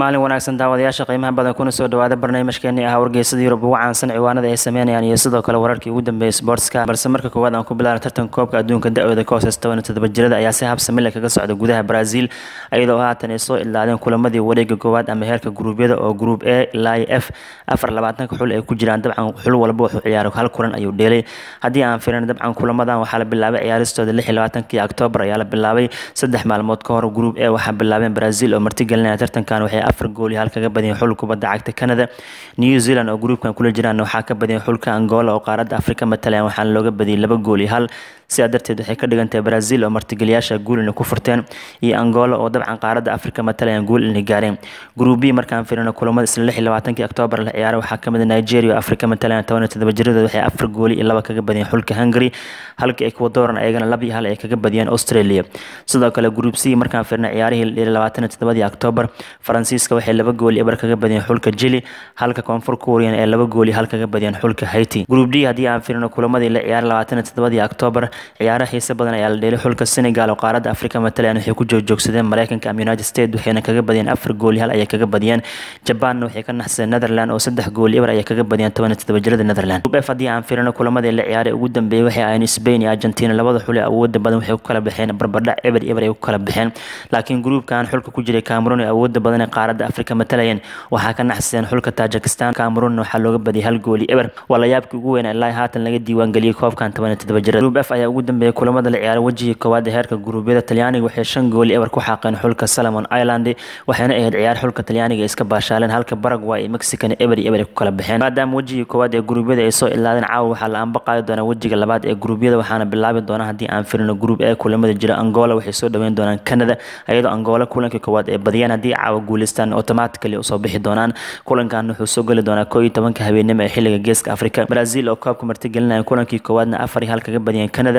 maalin wanaagsan daawadayaasha qiimaha badan kuna soo dhawaada barnaamijkeenii ah wargeysada yurub. Ugu caansan ciwaanada ay sameynayaan iyo sidoo kale wararkii ugu dambeeyay sportska. Balse marka koowaad aan ku bilaabna tartan koobka adduunka da'ooda ka hooseysta toban jirada ayaa si habsamile kaga socda gudaha brazil iyadoo haatan ay soo ilaadeen kulamadii wareega koowaad ama heerka guruubyada oo gruub a ilaa f. Afar labaatanka xul ay ku jiraan dabcan xul walba wuxuu ciyaaro hal kulan ayuu dheelay. Haddii aan firin dabcan kulamadan waxaa la bilaabay ciyaaristooda lix iyo labaatankii octoobar ayaa la bilaabay. Saddex maalmood ka hor gruub a waxaa bilaabeen brazil oo martigelinaya tartankan waxay afar gool iyo hal kaga badiyeen xul kubadda cagta canada. New zealand oo gruubkan kula jiraan waxaa ka badiyeen xulka angola oo qaaradda afrika matalan waxaana looga badiyey laba gool iyo hal sidaa darteed waxay ka dhigantahay brazil oo martigeliyaasha guul inay ku furteen iyo angola oo dabcan qaaradda afrika matalan guul inay gaareen. Gruub b markaan firino kulamada isla lix iyo labaatankii octoobar la ciyaaray waxaa ka mid ah nigeria oo afrika matalan toban iyo todoba jiradood waxay afar gool iyo laba kaga badiyeen xulka hungary halka ecuadoran ayagana laba iyo hal ay kaga badiyeen australia. Sidoo kale gruub c markaan firino ciyaarihii labaatan iyo todobadii octoobar faransiiska waxay laba gool iyo ebar kaga badiyeen xulka jili halka koonfur korean ee laba gool iyo hal kaga badiyeen xulka haiti. Gruub d haddii aan firino kulamadii la ciyaaray labaatan iyo todobadii octoobar ciyaaro xiise badan ayaa la dheelay xulka senegal oo qaaradda afrika matalan waxay ku joogjoogsadeen mareykanka ama united states waxayna kaga badiyeen afar gool iyo hal ayay kaga badiyeen. Jabaanna waxay ka naxsadeen netherland oo saddex gool iyo ebar ayay kaga badiyeen toban iyo todoba jirada netherland gruub f haddii aan firino kulamadii la ciyaaray ugu dambeeyay waxay ahayeen spain iyo argentina. Labada xul ee awooda badan waxay ku kala baxeen barbardhac eber eber ay ku kala baxeen. Laakiin gruubkan xulka ku jiray cameroon ee awooda badan ee qaaradda afrika matalayeen waxaa ka naxsadeen xulka tajikistan. Cameroon waxaa looga badiyay hal gool iyo eber waa layaabkii ugu weyn ilaa haatan laga diiwaangeliyey koobkan toban todoba jirada gruub f ayaa ugu dambeeyay kulamada la ciyaaray wejigii koowaad ee heerka guruubyada talyaaniga waxay shan gool eber ku xaaqeen xulka salomon island waxayna ahayd ciyaar xulka talyaaniga iska baashaaleen halka baragway iyo mexican eber iyo eber ku kala baxeen. Maadaama wejigii koowaad ee guruubyada ay soo ilaadeen caawa waxaa la anba qaadi doonaa wejiga labaad ee guruubyada waxaana bilaabi doona haddii aan firino gruub ee kulamada jira angola waxay soo dhaweyn doonaan canada iyadoo angola kulankii koowaad ay badiyeen haddii caawa guuleystaan automatically u soo bixi doonaan. Kulankan wuxuu soo geli doonaa koo iyo tobanka habeenimo ee xilliga geeska afrika. Brazil oo koobka martigelinaya kulankii koowaadna afar iyo hal kaga canada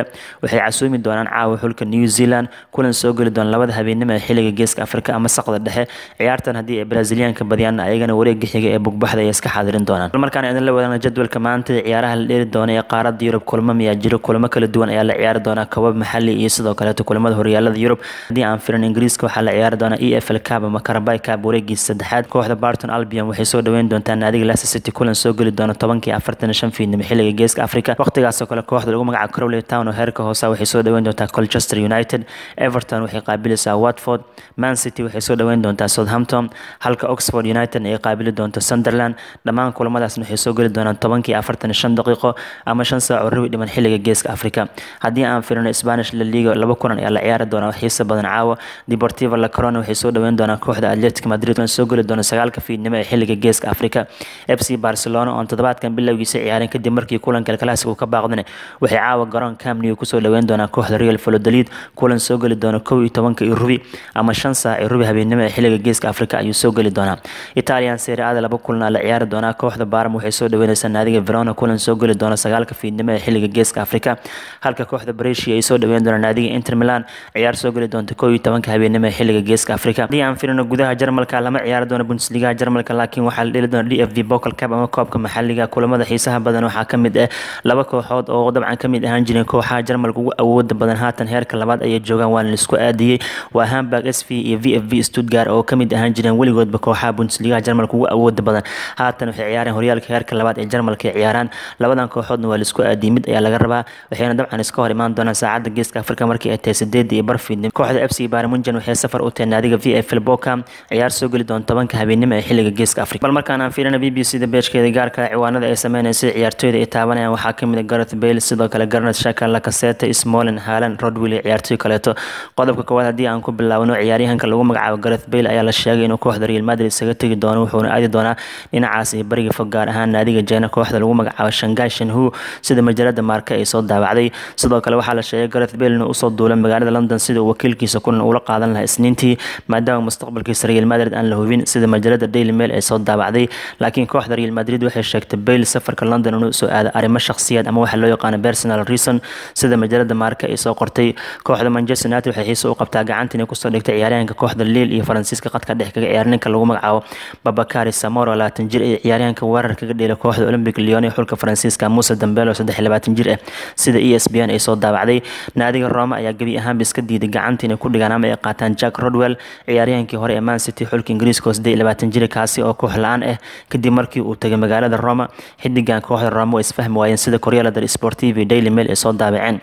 waxay casuumi doonaan caawa xulka new zealand kulan soo geli doona labada habeenimo ee xilliga geeska afrika ama saqda dhexe. Ciyaartan haddii ay braziliyaanka badiyaan ayagana wareega xiga ee bugbaxda ay iska xaadirin doonaan. Markaan idin la wadaana jadwalka maanta ciyaaraha la dheeri doona ee qaaradda yurub kulamo miyaa jiro kulamo kala duwan ayaa la ciyaari doonaa koobab maxali iyo sidoo kaleeto kulamada horyaalada yurub. Haddii aan firin ingiriiska waxaa la ciyaari doonaa e f l cab ama karabay cab wareegiisa saddexaad. Kooxda barton albion waxay soo dhaweyn doontaa naadiga leicester city kulan soo geli doona tobankii afartan iyo shan fiidnimo xilliga geeska afrika. Waqtigaasoo kale kooxda lagu magacaabo crowley town oo heerka hoose waxay soo dhaweyn doontaa colchester united everton waxay qaabilaysaa watford man city waxay soo dhaweyn doontaa southampton halka oxford united ay qaabili doonto sunderland. Dhammaan kulamadaasna waxay soo geli doonaan tobankii afartan shan daqiiqo ama shan saac oo rabi dhiman xilliga geeska afrika. Haddii aan firino spanish la liga laba kulan ayaa la ciyaari doonaa xiisa badan caawa. Deportivo la corona waxay soo dhaweyn doonaan kooxda atletic madrid kulan soo geli doona sagaalka fiidnimo ee xilliga geeska afrika. F c barcelona oon toddobaadkan bilowgiisa ciyaareen kadib markii kulanka el clasico ka baaqdane waxay caawa garoon cam new ku soo dhaweyn doonaan kooxda real valladolid kulan soo geli doona kow iyo iyo rubi ama shan saac iyo rubi habeenimo ee geeska afrika ayuu soo geli doonaa. Italian serie ada laba kulan la ciyaari doonaa kooxda barm waxay soo dhaweynaysaa naadiga verona kulan soo geli doona sagaalka fiidnimo ee xilliga geeska afrika. Halka kooxda brescia ay soo dhaweyn doonaa naadiga inter milan ciyaar soo geli doonta kow iyo tobanka habeenimo ee geeska afrika. Haddii aan gudaha jarmalka lama ciyaari doono bundesligaha jarmalka laakiin waxaa la dheli doona d f cab ama koobka maxaliga kulamada xiisaha badan. Waxaa ka mid ah laba kooxood oo dabcan ka mid ahaan jireen kooxaha jarmalka ugu awooda badan haatan heerka labaad ayay joogaan waana la isku aadiyey waa hamburg s v iyo v f v stuttgart oo ka mid ahaan jireen weligoodba kooxaha bundesligaha jarmalka ugu awooda badan haatan waxay ciyaareen horyaalka heerka labaad ee jarmalka ay ciyaaraan. Labadan kooxoodna waa la isku aadiyey mid ayaa laga rabaa waxayna dabcan iska hor imaan doonaan saacadda geeska afrika markii ay tahay sideedii iyo barfiidnim kooxda f c barmunjan waxay safar u tahay naadiga v f l bocam ciyaar soo geli doona tobanka habeenimo ee xilliga geeska afrika. Bal markaan aan fiirina b b c da beejkeeda gaarka ciwaanada ay sameynaysa ciyaartooyda ay taabanayaan waxaa ka mid a gareth bale sidoo kale garnet shaka lakaseta smolin haalan rodwell iyo ciyaartooy kaleeto. Qodobka koowaad haddii aan ku bilaabno ciyaaryahanka lagu magacaabo gareth bale ayaa la sheegay inuu kooxda real madrid isaga tegi doono wuxuuna aadi doonaa dhinacaas iyo bariga fog gaar ahaan naadiga jena kooxda lagu magacaabo shangai shanhu sida majalada maarka ay soo daawacday. Sidoo kale waxaa la sheegay gareth bale inuu u soo duulay magaalada london sida uu wakiilkiisa kulan ula qaadan lahaa isniintii maadaama mustaqbalkiisa real madrid aan la hubin sida majalada daily mail ay soo daawacday. Laakiin kooxda real madrid waxay sheegtay bale safarka london inuu soo aado arrimo shakhsiyaad ama waxa loo yaqaano personal reason sida majaalada maarka ay soo qortay kooxda manchester united waxay xiise u qabtaa gacanta inay ku soo dhigtay ciyaaryahanka kooxda liil iyo faransiiska qadka dhex kaga ciyaar lagu magacaabo babakari samoro labaatan jir iyo ciyaaryahanka weerar kaga dheela kooxda olympic leon ee xulka faransiiska muuse dambelo saddex labaatan jir ah sida e s b n ay soo daabacday naadiga roma ayaa gebi ahaanba iska diiday gacanta inay ku dhigaan ama ay qaataan jack rodwell ciyaaryahankii hore ee man city xulka ingiriiska siddeed labaatan jir kaasi oo koox la'aan ah. Kadib markii uu tagay magaalada roma xidigan kooxda roma oo isfahmi waayeen sida koryaalada sportivi daily mail ay soo daabaceen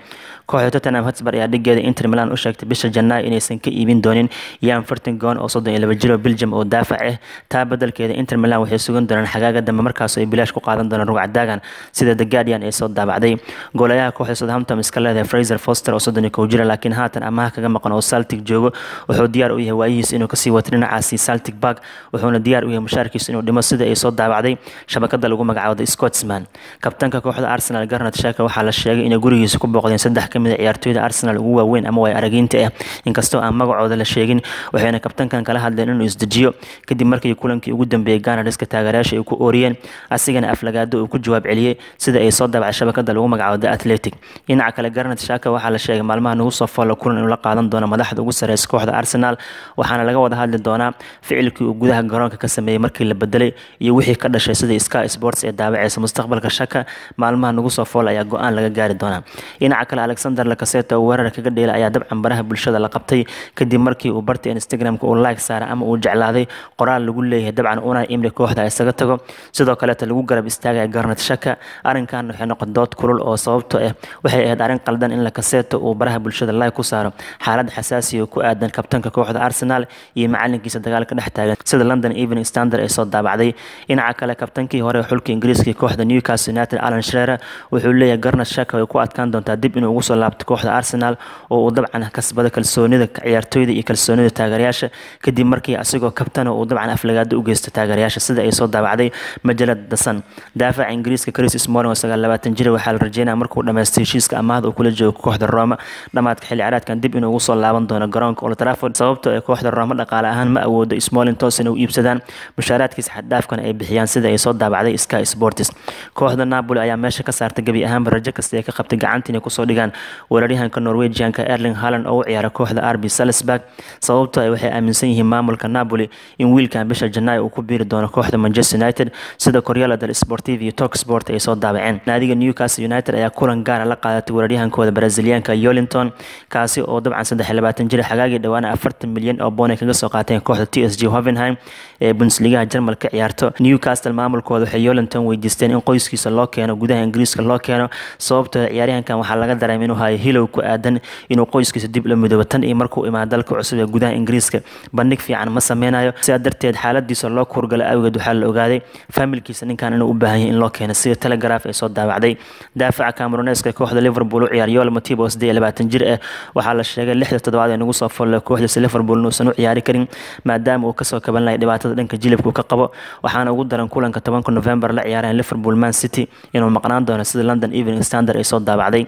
kooxda tottenham hotspur ayaa dhigeeda inter milan u sheegtay bisha janaayo inaysan ka iibin doonin yan fertingon oo soddon iyo laba jiro belgium oo daafac ah taa badelkeeda inter milan waxay sugan doonaan xagaaga dambe markaas ay bilaash ku qaadan doonaan rugcadaagan sida the guardian ay soo daabacday. Goolayaha kooxda southampton iska leedahay fraser foster oo soddon iyo kow jira laakiin haatan amaha kaga maqan oo celtic joogo wuxuu diyaar u yahay waayihiis inuu ka sii wato dhinacaasi celtic park wuxuuna diyaar u yahay mushaarkiisa inuu dhimo sida ay soo daabacday shabakada lagu magacaabo the scotsman. Kabtanka kooxda arsenal garnat shaka waxaa la sheegay inay gurigiisa ku booqdeen saddex ka mid a ciyaartooyda arsenal ugu waaweyn ama way aragiinta ah. Inkastoo aan magacooda la sheegin waxayna kabtankan kala hadleen inuu isdejiyo kadib markii kulankii ugu dambeeyey ganariska taageerayaasha ay ku ooriyeen asigana aflagaado uu ku jawaab celiyey sida ay soo dabacay shabakada lagu magacaabo athletic. Dhinaca kale garnat shaka waxaa la sheegay maalmaha nagu soo foolo kulan inuu la qaadan doono madaxda ugu sareysa kooxda arsenal. Waxaana laga wada hadli doonaa ficilkii uu gudaha garoonka ka sameeyey markii la bedelay iyo wixii ka dhashay sida sky sports ee daawaceysa mustaqbalka shaka maalmaha nagu soo fool ayaa go'aan laga gaari doonaa. Dhinaca kale alexander lacaseta oo weerar kaga dheela ayaa dabcan baraha bulshada la qabtay. Kadib markii uu barta instagramka uu like saaray ama uu jeclaaday qoraal lagu leeyahay dabcan una imri kooxda isaga tago. Sidoo kaleeta lagu garab istaagaya garnat shaka arrinkan waxay noqon dood kulul oo sababto ah waxay ahayd arrin qaldan in lacaseta uu baraha bulshada like ku saaro. Xaalad xasaasiya ku aadan kabtanka kooxda arsenal iyo macalinkiisa dagaalka dhex taagan sida london evening standard ay soo daabacday. Dhinaca kale kabtankii hore xulka ingiriiska kooxda newcastle united alan shrerer wuxuu leeyahay garnat shaka way ku adkaan doontaa dib inuu ugu soo laabto kooxda arsenal oo uu dabcan kasbado kalsoonida ciyaartooyda iyo kalsoonida taageerayaasha kadib markii asigoo kabtana uu dabcan aflagaado u geysto taageerayaasha sida ay soo daabacday majalada dasan daafaca ingiriiska chris smalling oo sagaal labaatan jira waxaa la rajeynaya markuu dhamaystay heshiiska amaahda uu kula joogo kooxda roma. Dhamaadka xilli ciyaareedkan dib inuu ugu soo laaban doono garoonka old trafford sababtoo ay kooxda roma dhaqaale ahaan ma awoodo smalling toos inay u iibsadaan. Mushaaraadkiisa xaddhaafkana ay bixiyaan sida ay soo daabacday sky sports. Kooxda napoli ayaa meesha ka saartay gebi ahaanba rajo kasta ay ka qabtay gacanta inay ku soo dhigaan weeraryahanka norwegianka erling haaland oo u ciyaara kooxda rb salisburg sababtoo ay waxay aaminsan yihiin maamulka napoli in wiilkan bisha janaayo uu ku biiri doono kooxda manchester united sida koryala del sportiv iyo tok ay soo daabaceen. Naadiga newcastle united ayaa kulan gaara la qaadatay weeraryahankooda braziliyaanka yolinton kaasi oo dabcan saddex labaatan jir xagaagii dhowaana afartan milyan oo boon kaga soo qaateen kooxda t s g hovenheim ee bundesligaha jarmalka ciyaarto newcastle maamulkooda waxay yolinton weydiisteen in qoyskiisa loo keeno gudaha ingiriiska loo keeno sababtoo ciyaaryahankan waxaa laga dareemay inuu hayo hilow ku aadan inuu qoyskiisa dib la midoobo tan iyo markuu imaado dalka cusub ee gudaha ingiriiska. Bandhig fiican ma sameynayo sidaa darteed xaaladiisa loo kuurgala awgeed waxaa la ogaaday faamilkiisa ninkan inuu u baahan yahay in loo keeno. Sida telegraf ay soo daawacday daafaca cameroneska kooxda liverpool u ciyaar yoel matib oo siddeed iyo labaatan jir ah. Waxaa la sheegay lixda toddobaad ee nagu soo follay kooxdiisa liverpool inuusan u ciyaari karin maadaama uu ka soo kaban lahay dhibaatada dhanka jilibku ka qabo. Waxaana ugu daran kulanka tobanka november la ciyaareen liverpool man city inuu maqnaan doono sida london evening standard ay soo daawacday.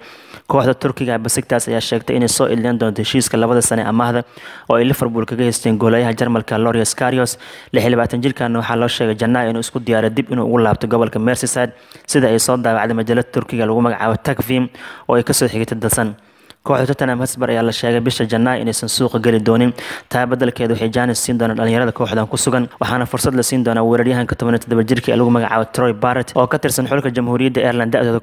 Kooxda turkiga basigtaas ayaa sheegtay inay soo ileen doonto heshiiska labada sane amaahda oo ay liverpool kaga haysteen goolayaha jarmalka lorius carios jirkan waxaa loo sheegay janaayo inuu isku diyaaray dib inuu ugu laabto gobolka merseyside. Sida ay soo daawacday majalada turkiga lagu magacaabo takvim oo ay ka soo xigtay dasan kooxda tottenham hotspur ayaa la sheegay bisha janaayo inaysan suuqa geli doonin. Taa badelkeeda waxay jaanis siin doonaan dhalinyarada kooxdan ku sugan waxaana fursad la siin doonaa weeraryahanka toban iyo toddoba ee lagu magacaabo troy barrett oo ka tirsan xulka jamhuuriyadda ireland da-dooda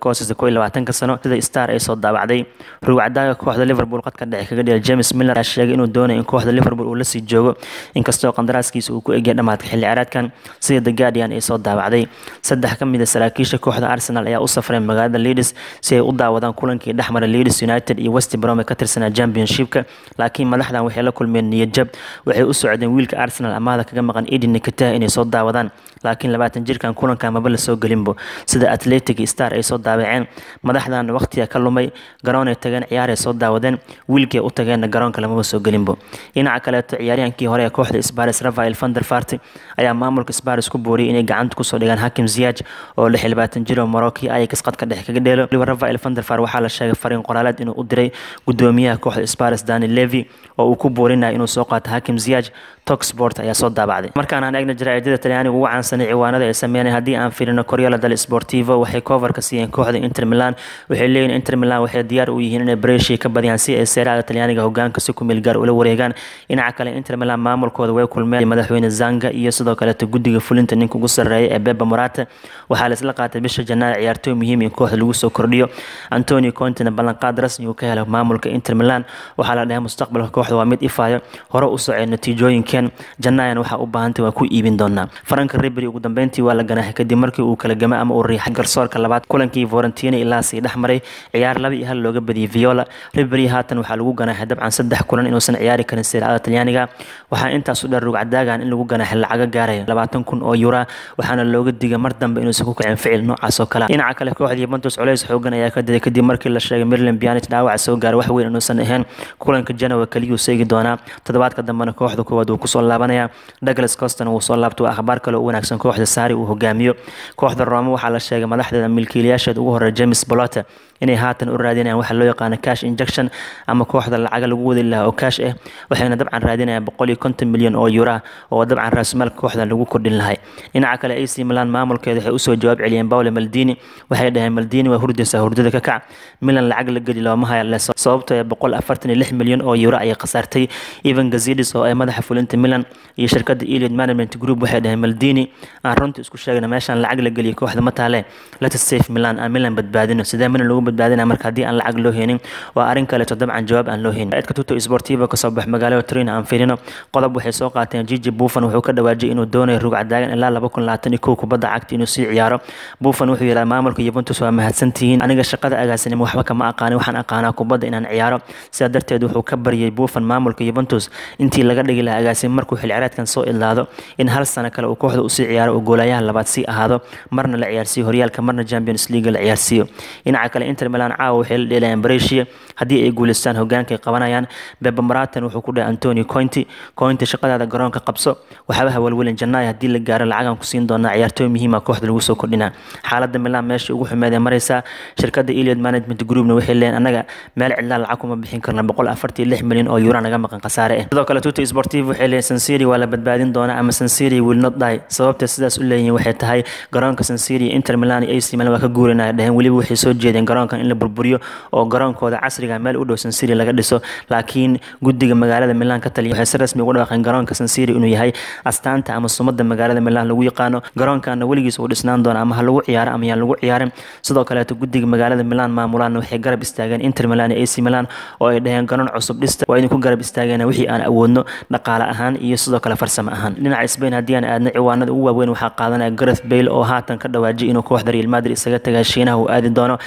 iyo labaatanka sano sida star ay soo daawacday rugcadaaga kooxda liverpool qadka dhexe kaga dhila james miller ayaa sheegay inuu doonayo in kooxda liverpool uu la sii joogo inkastoo qandaraaskiisa uu ku egya dhamaadka xilli ciyaareedkan sida the guardian ay soo daawacday saddex ka mid a saraakiisha kooxda arsenal ayaa u safreen magaalada leeds si ay u daawadaan kulankii dhexmara leeds united iyo west brom ee ka tirsanaa championshipka laakiin madaxdan waxay la kulmeen niyad jab. Waxay u socdeen wiilka arsenal amaahda kaga maqan eden nikatah inay soo daawadaan laakiin labaatan jirkan kulanka maba la soo gelinbo. Sida atletic star ay soo daawaceen madaxdan waqtiga ka lumay garoonay tageen ciyaaray soo daawadeen wiilkay u tageenna garoonka lamaba soo gelinbo. Dhinaca kaleeto ciyaaryahankii hore ee kooxda sparis rafael vanderfart ayaa maamulka sparis ku booriyay inay gacanta ku soo dhigaan hakim ziyaaj oo lix labaatan jir oo morocco ayax qadka dhexe kaga dheelo. Rafael vanderfart waxaa la sheegay fariin qoraaleed inuu u diray gudoomiyaha kooxda sparis dani levi oo uu ku boorinaya inuu soo qaato hakim ziyaaj tok ayaa soo daabacday. Markaan aan eegna jaraa'idada talyaaniga ugu caansan dhaafsanay ciwaanada ay sameynay haddii aan fiirino Corriere dello Sportivo waxay coverka siiyeen kooxda Inter Milan. Waxay leeyihiin Inter Milan waxay diyaar u yihiin inay Brescia ka badiyaan si ay Serie A Talyaaniga hogaanka si ku ula wareegaan. Dhinaca kale Inter Milan maamulkooda way kulmeen madaxweyne Zanga iyo sidoo kale guddiga fulinta ninka ugu sarreeya ee Pepe Morata. Waxaa la qaatay bisha Janaayo ciyaartoy muhiim in kooxda lagu soo kordhiyo. Antonio Conte ballanqaad rasmi uu ka helay maamulka Inter Milan. Waxaa la dhahay mustaqbalka kooxda waa mid ifayo hore u socay natiijooyinkan Janaayo waxa u baahantay waa ku iibin doonaa. Frank Ribery ugu dambeyntii waa la ganaaxay kadib markii uu kala gamay ama uu riixay garsoorka labaad. Kulankii Fiorentina ilaa sii dhexmaray ciyaar laba iyo hal looga badiyay Viola. Ribery haatan waxaa lagu ganaaxay dabcan saddex kulan inuusan ciyaari karin Serie A Talyaaniga. Waxaa intaas u dheer rugcadaagan in lagu ganaaxay lacaga gaaraya labaatan kun oo euro waxaana looga digay mar dambe inuusan ku kicin ficil noocaas oo kale. Dhinaca kale kooxda Juventus culays xoogan ayaa ka diday kadib markii la sheegay Miralem Pjanic dhaawac soo gaaray wax weyn inuusan ahayn. Kulanka Genoa kaliya uu seegi doonaa. Toddobaadka dambena kooxda koowaad uu ku soo laabanaya. Douglas Costa uu soo laabto akhbaar kale oo wanaagsan kooxda Sarri uu hogaamiyo. Kooxda Roma waxaa la sheegay madaxdeeda milkiilayaasheeda ugu horreeya James Palotta inay haatan u raadinayaan waxa loo yaqaano cash injection ama kooxda lacaga lagu wadi lahaa oo cash ah waxayna dabcan raadinayaan boqol iyo konton milyan oo euro oo dabcan raasmaalka kooxda lagu kordhin lahay. Dhinaca kale AC Milan maamulkeeda waxay u soo jawaab celiyeen Paolo Maldini. Waxay dhaheen Maldini waa hurdaysa hurdada ka kac. Milan lacag la geli looma haya le sababtoo ah boqol afartan iyo lix milyan oo euro ayay khasaartay. Ivan Gazidis oo ay madaxa fulinta Milan iyo shirkadda Elliott Management Group waxay dhaheen Maldini aan runtii isku sheegna meeshaan lacag la geliyo kooxda ma taale let us save Milan. Aan Milan badbaadino. Sidee Milan lagu badbaadina marka haddii aan lacag loo heenin. Waa arrin kaleeto dabcan jawaab aan loo heenin. Eedka tuto sportivo ka soo bax magaalada Torino aan fiirino. Qodob waxay soo qaateen Gigi Buffon wuxuu ka dhawaajiyay inuu doonayo rug cadaagan ilaa laba kun labaatan iyo kow kubadda cagta inuu sii ciyaaro. Buffon wuxuu yidhaha maamulka Juventus waa mahadsantihiin. Aniga shaqada agaasinimo waxba kama aqaanin waxaan aqaanaa kubadda inaan ciyaaro. Sidaa darteed wuxuu ka baryay Buffon maamulka Juventus. Intii laga dhigi lahaa agaasin markuu xil ciyaareedkan soo ilaado in hal sano kale uu kooxda u sii ciyaaro oo goolayaha labaad sii ahaado marna la ciyaarsiiyo. Horyaalka marna Champions League la ciyaarsiiyo. Dhinaca kale Inter Milan caawa waxay la dheelayaan Brescia haddii ay guuleystaan hogaanka ay qabanayaan Pepe Morata wuxuu ku dhahay Antonio Conte. Conte shaqadaada garoonka qabso waxba hawalwelin Janaayo haddii la gaaro lacagan ku siin doonaa ciyaartooy muhiim ah kooxda lagu soo kordhinaa xaaladda Milan meesha ugu xumeed ee maraysa shirkadda Elliott Management Groupna waxay leeyihiin anaga meel cidla lacag kuma bixin karna boqol afartan iyo lix milyan oo euro naga maqan khasaare ah sidoo kale Tuto Sportivo waxay leeyihiin San Siro waa la badbaadin doonaa ama San Siro will not die. Sababta sidaas u leeyihiin waxay tahay garoonka San Siro Inter Milan iyo AC Milan waa ka guurinaya dhaheen weliba waxay soo jeedeen garoonkan in la burburiyo oo garoonkooda casriga meel u dhow San Siro laga dhiso. Laakiin guddiga magaalada Milan ka taliya waxay si rasmi ugu dhawaaqeen garoonka San Siro inuu yahay astaanta ama sumadda magaalada Milan lagu yaqaano. Garoonkaana weligiis uu dhisnaan doona ama ha ciyaaro ama yaan lagu ciyaarin. Sidoo kaleeto guddiga magaalada Milan maamulaan waxay garab istaageen Inter Milan iyo AC Milan oo ay dhaheen garoon cusub dhista. Waa idinku garab istaageen wixii aan awoodno dhaqaale ahaan iyo sidoo kale farsamo ahaan. Dhinaca Spain haddii aan aadno ciwaanada ugu waaweyn waxaa qaadanaya Gareth Bale oo haatan ka dhawaajiyay inuu kooxda Real Madrid isaga tagay Shiinaha uu aadi doono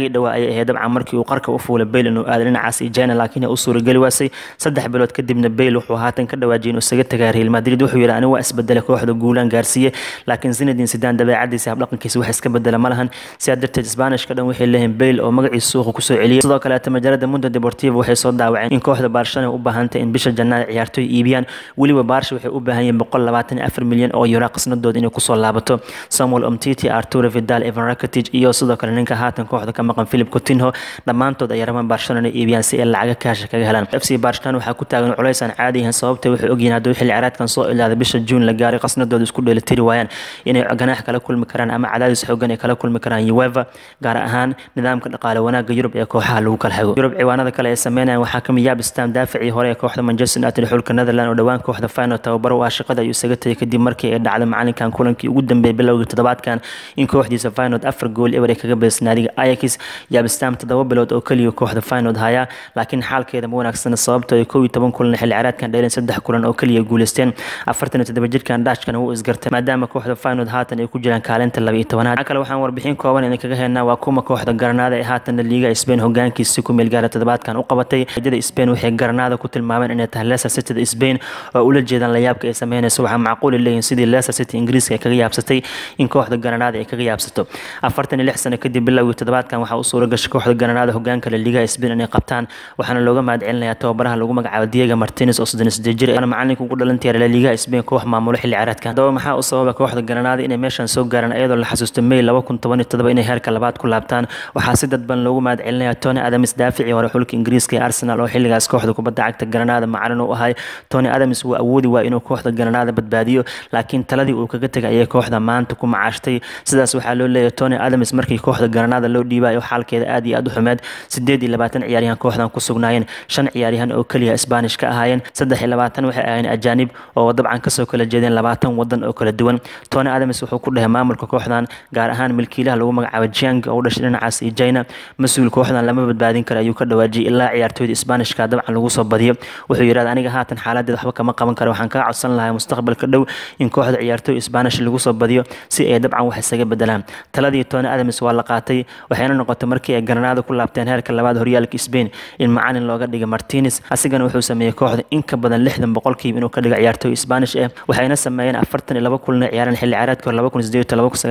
xagaagii dhawaa ayay ahayd. Dabcan markii uu qarka u fuulay Bale inuu aado dhinacaas iyo laakiin uu suurageli waasay. Saddex bilood kadibna Bale wuxuu haatan ka dhawaajiyay inuu isaga tagay Real Madrid. Wuxuu yidhi anigu waa isbedelay kooxda guulaan gaarsiiyey laakiin Zinedine Zidane dabeecadiisa habdhaqankiisa wax iska bedela ma sidaa darteed Isbaanishka dhan waxay leeyihiin Bale oo magaciisa suuqa ku soo celiyay. Sidoo kaleeto majalada Mundo Deportivo waxay soo daawaceen in kooxda Barcelona u baahantay in bisha Janaayo ciyaartoy iibiyaan weliba Barca waxay u baahan yihiin boqol labaatan afar milyan oo euro qasnadooda inay ku soo laabato. Samuel Umtiti Arturo Vidal Ivan Rakitic iyo sidoo kale ninka haatan kooxda ka maqan Philip Coutinho. Dhammaantood ay rabaan Barcelona iibiyaan si ay lacaga kaasha kaga helaan. FC Barcelona waxaa ku taagan culays aan caadi ahayn sababta waxay ogyihiin haddii xilli ciyaareedkan soo ilaada bisha June la gaaray qasnadooda isku dheelitiri waayaan. Inay ganaax kala kulmi karaan ama cadaadis xoogan ay kala kulmi karaan UEFA gaar ahaan nidaamka dhaqaale wanaagga Yurub ee kooxaha lagu kala hago. Yurub ciwaanada kale ee sameynayaan waxaa ka mid yaab Stam daafacii hore ee kooxda Manchester United xulka Netherlands oo dhawaan kooxda Feyenoord. Tababaro waa shaqada ayuu isaga tagay kadib markii ay dhacday macalinkan kulankii ugu dambeeyay bilowgii toddobaadkan in kooxdiisa Feyenoord afar gool eber ay kaga beesay naadiga Ajax yaab Stam toddoba bilood oo kaliya kooxda Feyenoord haya laakiin xaalkeeda ma wanaagsana sababtoo ay kow iyo toban kulan xilli ciyaareedkan dheeleen saddex kulan oo kaliya guuleysteen. Afartan iyo toddoba jirkan Dashkan wuu isgartay maadaama kooxda Feyenoord haatan ay ku jiraan kaalinta laba iyo tobanaad. Kale waxaan warbixin kooban idin kaga heynaa waa kuma kooxda Granada ee haatan liiga Spain hogaankiisa ku meel gaara toddobaadkan u qabatay. Xidida Spain waxay Granada ku tilmaameen inay tahay Leicester City da Spain oo ula jeedaan la yaabka ay sameynayso. Waxaa macquul leeyihiin sidii Leicester City Ingiriiska ay kaga yaabsatay in kooxda Granada ay kaga yaabsato. Afartan iyo lix sano kadib bilowgii toddobaadkan waxaa u suura kooxda Granada hogaanka la liiga Spain inay qabtaan. Waxaana looga mahadcelinayaa tababaraha lagu magacaabo Diego Martinez oo soddon siddeed jir ah. Macalinka ugu dhalantiya la liiga Spain koox maamulo xilli ciyaareedkan haddaba maxaa u sababa kooxda Granada inay meeshan soo gaaraan iyadoo la xasuusto May laba kun toban iyo toddoba inay heerka labaad ku laabtaan? Waxaa si dadban loogu mahadcelinayaa Tony Adams daaficii hore xulka Ingiriiska ee Arsenal oo xilligaas kooxda kubadda cagta Granada macalin u ahay. Tony Adams wuu awoodi waa inuu kooxda Granada badbaadiyo laakiin taladii uu kaga tegay ayay kooxda maanta ku macaashtay. Sidaas waxaa loo leeyahay tony adams markii kooxda granada loo dhiibayo xaalkeeda aad iyo aad u xumeed sideed iyo labaatan ciyaaryahan kooxdan ku sugnaayeen. Shan ciyaaryahan oo keliya sbaanish ka ahaayeen. Saddex iyo labaatan waxay ahaayeen ajaanib oo dabcan ka soo kala jeedeen labaatan wadan oo kala duwan. Tony adams wuxuu ku dhahay maamulka kooxdan gaar ahaan milkiilaha lagu magacaabo jiang oo u dhashay dhinacaas iyo china mas'uul kooxdan lama badbaadin karo ayuu ka dhawaajiyay ilaa ciyaartooyda isbaanishka dabcan lagu soo badiyo. Wuxuu yidhahda aniga haatan xaaladeed waxba kama qaban karo waxaan kaa codsan lahaa mustaqbalka dhow in kooxda ciyaartooy isbaanish lagu soo badiyo si ay dabcan wax isaga bedelaan taladii tony adams waa la qaatay waxayna noqotay markii ay garanaada ku laabteen heerka labaad horyaalka spain in macalin looga dhiga martines asigana wuxuu sameeyey kooxda in badan lixdan boqolkiiba inuu ka dhigo ciyaartooy isbaanish ah waxayna sameeyeen afartan iyo laba kulna ciyaareen xilli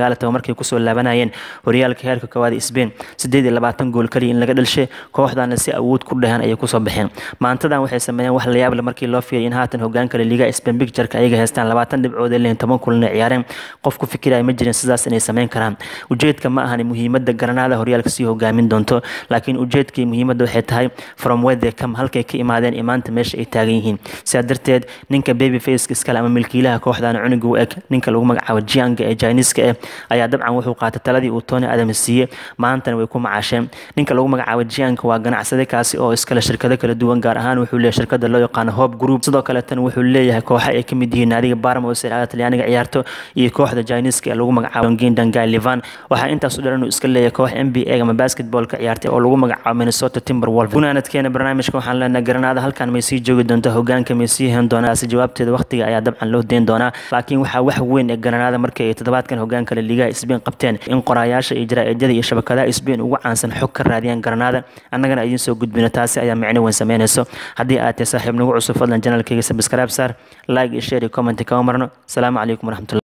sagaal iyo toban markay ku soo laabanayeen horyaalka heerka koowaad spain. Sideed iyo labaatan gool kaliya in laga dhalishay kooxdana si awood ku dhahan ayay ku soo baxeen. Maantadan waxay sameeyeen wax la markii loo fiiriyay in haatan hogaanka liga spain pictureka ayaga haystaan. Labaatan dhibcood leeyihiin toban kulna ciyaareen. Qof ku fikiraya ma jirin sidaas inay sameyn karaan. Ujeedka ma ahan muhiimadda garanaada horyaalka sii hogaamin doonto laakiin ujeedkii muhiimadda waxay tahay from where they come halkay ka imaadeen iyo maanta meesha ay taagan yihiin. Sidaa darteed ninka baby faceka iskale ama milkiilaha kooxdan cunuga u eg ninka lagu magacaabo jianga ee jiniska ah ayaa dabcan wuxuu qaatay taladii uu tony adams siiyey. Maantana way ku macaasheen. Ninka lagu magacaabo jianka waa ganacsade kaasi oo iskale shirkado kala duwan gaar ahaan wuxuu leeyahay shirkada loo yaqaano hope group. Sidoo kaleetan wuxuu leeyahay kooxa ay ka mid yihiin naadiga barma oo sircada talyaaniga ciyaarto iyo kooxda jiniska ee lagu magacaabo gindangai livan waxaa intaas u dhan inuu iska leeyahay koox n b a ama basketballka ciyaartay oo lagu magacaabo minnesota timberwolf gunaanadkeena barnaamijka waxaan leenahay garanaada halkan may sii joogi doontaa hogaanka may sii hen doonaa si jawaabteeda waqtiga ayaa dabcan loo deyn doonaa. Laakiin waxaa wax weyn ee garanaada markii ay toddobaadkan hogaanka la liigaha spain qabteen in qoraayaasha iyo jaraa'idada iyo shabakadaha spain ugu caansan xog ka raadiyaan garanaada annagana idiin soo gudbino taasi ayaa micno weyn sameynayso. Haddii aad tahay saaxiib cusub fadlan janalkayga sabscribe saar like iyo share iyo comment kama marno. Asalaamu calaykum waraxmatullahi